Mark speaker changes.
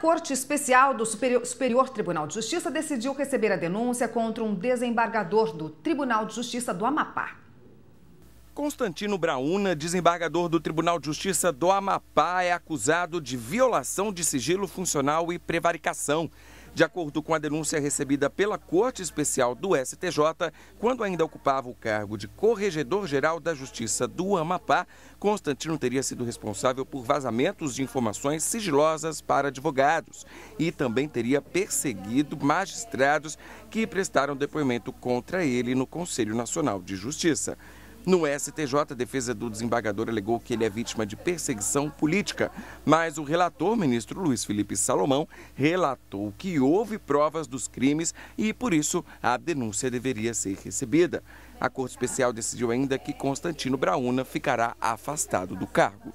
Speaker 1: Corte Especial do Superior, Superior, Tribunal de Justiça decidiu receber a denúncia contra um desembargador do Tribunal de Justiça do Amapá.
Speaker 2: Constantino Brauna, desembargador do Tribunal de Justiça do Amapá, é acusado de violação de sigilo funcional e prevaricação. De acordo com a denúncia recebida pela Corte Especial do STJ, quando ainda ocupava o cargo de Corregedor-Geral da Justiça do Amapá, Constantino teria sido responsável por vazamentos de informações sigilosas para advogados e também teria perseguido magistrados que prestaram depoimento contra ele no Conselho Nacional de Justiça. No STJ, a defesa do desembargador alegou que ele é vítima de perseguição política, mas o relator, ministro Luiz Felipe Salomão, relatou que houve provas dos crimes e, por isso, a denúncia deveria ser recebida. A Corte Especial decidiu ainda que Constantino Brauna ficará afastado do cargo.